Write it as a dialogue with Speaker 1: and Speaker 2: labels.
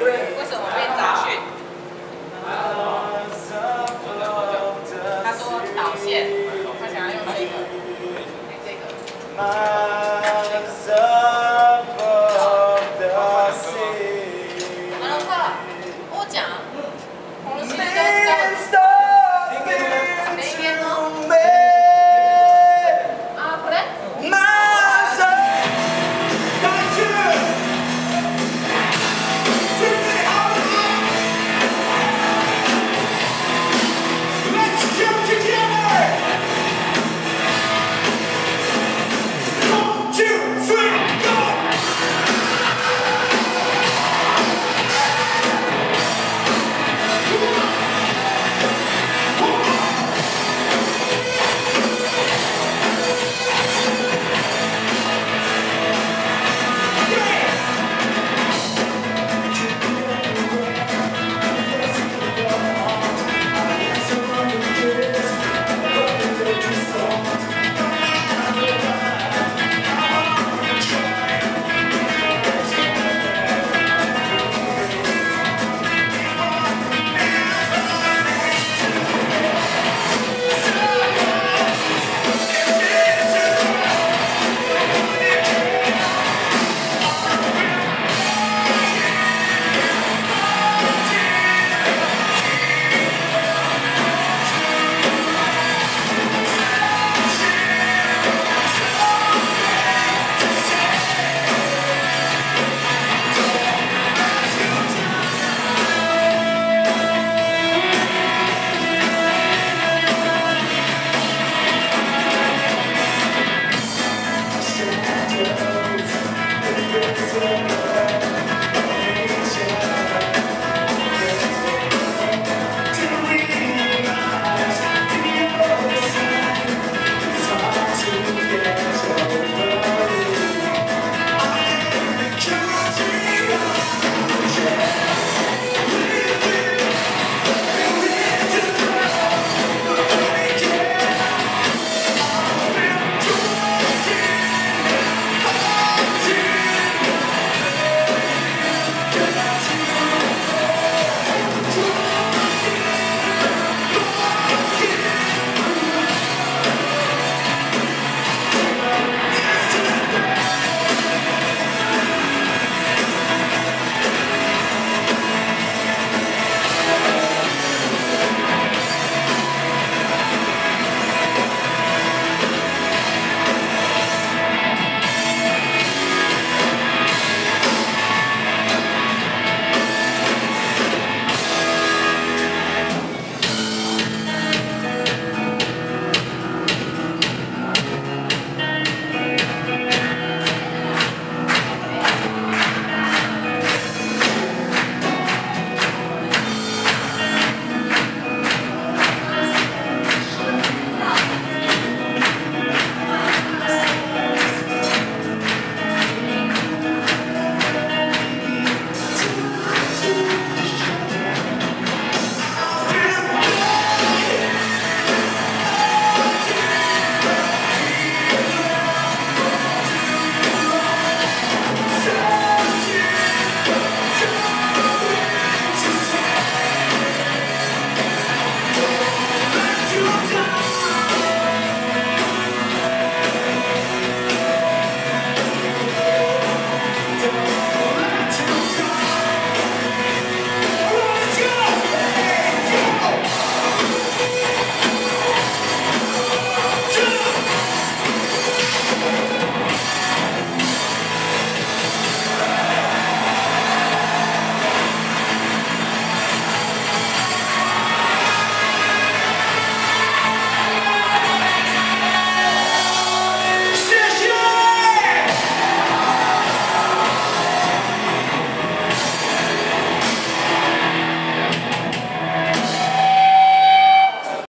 Speaker 1: 为
Speaker 2: 为什么被杂讯？他说导线，他想要用这个，用这个。